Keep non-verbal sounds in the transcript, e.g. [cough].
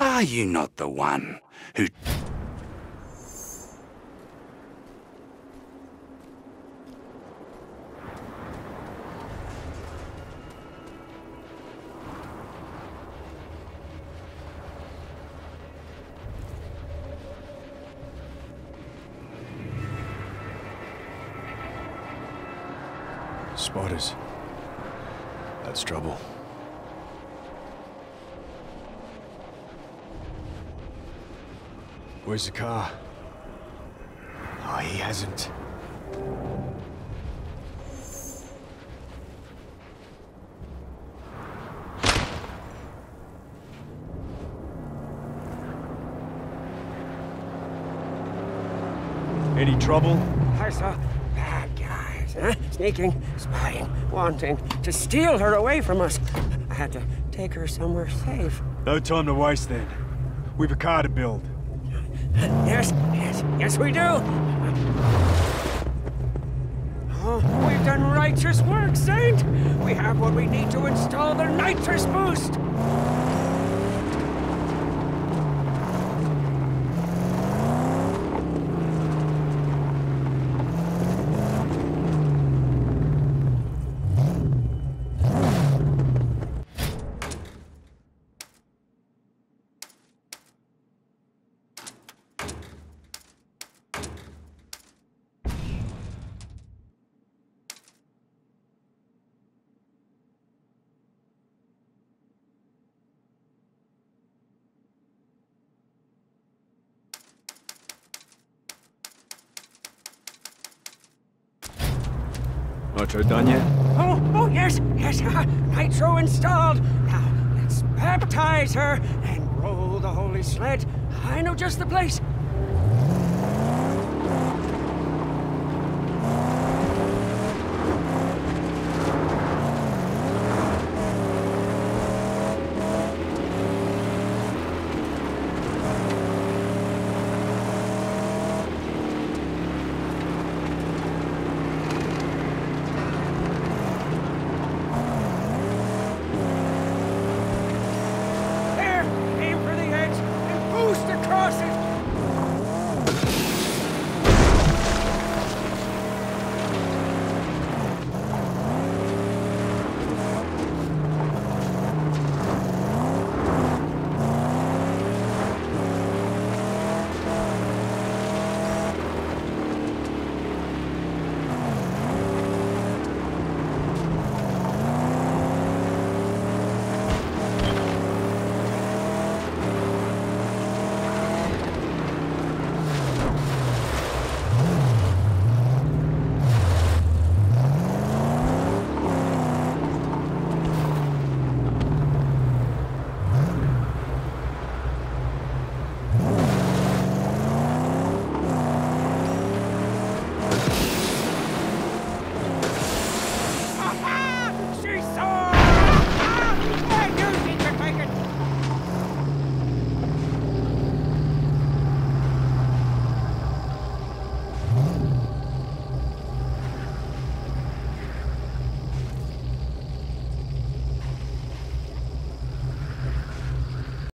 Are you not the one who... Spotters. That's trouble. Where's the car? Oh, he hasn't. Any trouble? I saw bad guys, huh? Sneaking, spying, wanting to steal her away from us. I had to take her somewhere safe. No time to waste then. We've a car to build. Yes, yes, yes we do. Oh, we've done righteous work, Saint. We have what we need to install the nitrous boost. Done yet? Oh, oh, yes, yes, [laughs] nitro installed. Now, let's baptize her and roll the holy sled. I know just the place.